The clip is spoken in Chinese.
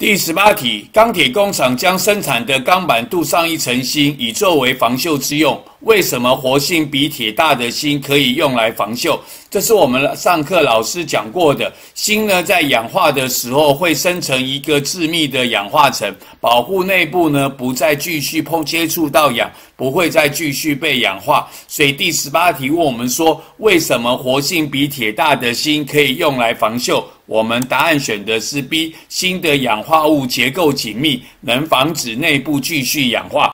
第十八题，钢铁工厂将生产的钢板镀上一层锌，以作为防锈之用。为什么活性比铁大的锌可以用来防锈？这是我们上课老师讲过的。锌呢，在氧化的时候会生成一个致密的氧化层，保护内部呢不再继续碰接触到氧，不会再继续被氧化。所以第十八题问我们说，为什么活性比铁大的锌可以用来防锈？我们答案选的是 B，锌的氧化物结构紧密，能防止内部继续氧化。